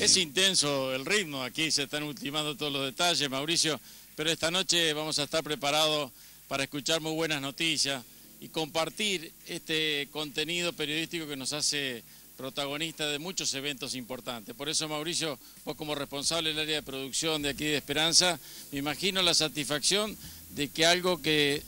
Es intenso el ritmo, aquí se están ultimando todos los detalles, Mauricio, pero esta noche vamos a estar preparados para escuchar muy buenas noticias y compartir este contenido periodístico que nos hace protagonista de muchos eventos importantes. Por eso, Mauricio, vos como responsable del área de producción de aquí de Esperanza, me imagino la satisfacción de que algo que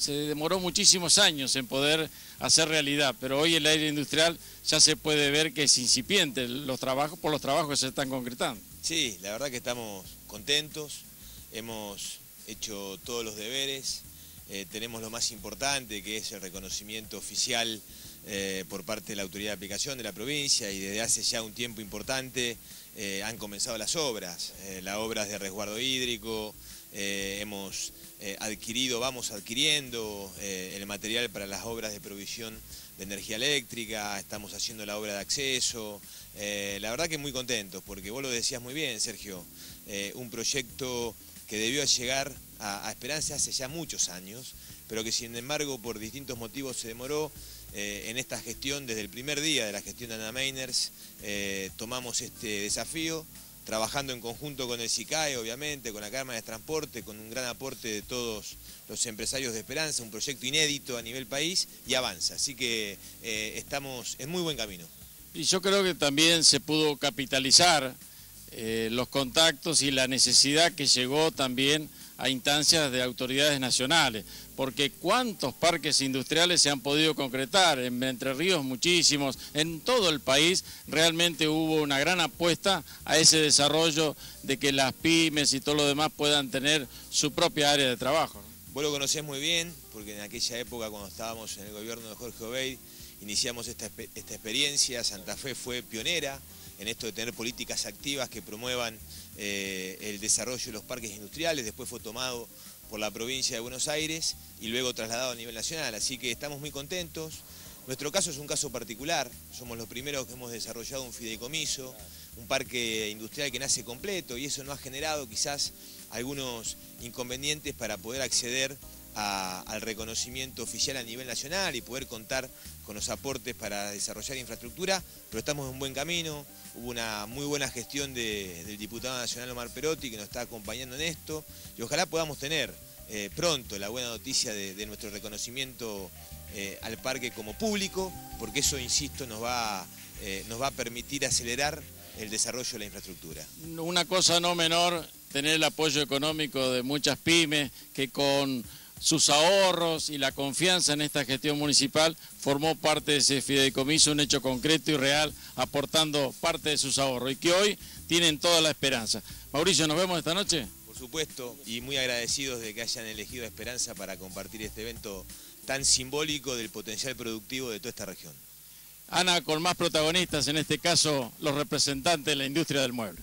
se demoró muchísimos años en poder hacer realidad, pero hoy el aire industrial ya se puede ver que es incipiente los trabajos por los trabajos que se están concretando. Sí, la verdad que estamos contentos, hemos hecho todos los deberes, eh, tenemos lo más importante que es el reconocimiento oficial eh, por parte de la autoridad de aplicación de la provincia y desde hace ya un tiempo importante eh, han comenzado las obras, las obras de resguardo hídrico, hemos adquirido, vamos adquiriendo el material para las obras de provisión de energía eléctrica, estamos haciendo la obra de acceso, la verdad que muy contentos porque vos lo decías muy bien Sergio, un proyecto que debió llegar a, a Esperanza hace ya muchos años, pero que sin embargo por distintos motivos se demoró, eh, en esta gestión, desde el primer día de la gestión de Ana Meiners, eh, tomamos este desafío, trabajando en conjunto con el SICAE, obviamente, con la Cámara de Transporte, con un gran aporte de todos los empresarios de Esperanza, un proyecto inédito a nivel país y avanza. Así que eh, estamos en muy buen camino. Y yo creo que también se pudo capitalizar los contactos y la necesidad que llegó también a instancias de autoridades nacionales, porque cuántos parques industriales se han podido concretar, en Entre Ríos muchísimos, en todo el país realmente hubo una gran apuesta a ese desarrollo de que las pymes y todo lo demás puedan tener su propia área de trabajo. Vos lo conocés muy bien, porque en aquella época cuando estábamos en el gobierno de Jorge Obeid, iniciamos esta, esta experiencia, Santa Fe fue pionera, en esto de tener políticas activas que promuevan eh, el desarrollo de los parques industriales, después fue tomado por la provincia de Buenos Aires y luego trasladado a nivel nacional, así que estamos muy contentos. Nuestro caso es un caso particular, somos los primeros que hemos desarrollado un fideicomiso, un parque industrial que nace completo y eso no ha generado quizás algunos inconvenientes para poder acceder al reconocimiento oficial a nivel nacional y poder contar con los aportes para desarrollar infraestructura, pero estamos en un buen camino, hubo una muy buena gestión del diputado nacional Omar Perotti que nos está acompañando en esto y ojalá podamos tener eh, pronto la buena noticia de, nuestro reconocimiento eh, al parque como público, porque eso, insisto, nos va, eh, nos va a permitir acelerar el desarrollo de la infraestructura. Una cosa no menor, tener el apoyo económico de muchas pymes que con sus ahorros y la confianza en esta gestión municipal formó parte de ese fideicomiso, un hecho concreto y real, aportando parte de sus ahorros y que hoy tienen toda la esperanza. Mauricio, ¿nos vemos esta noche? Por supuesto, y muy agradecidos de que hayan elegido Esperanza para compartir este evento tan simbólico del potencial productivo de toda esta región. Ana, con más protagonistas, en este caso los representantes de la industria del mueble.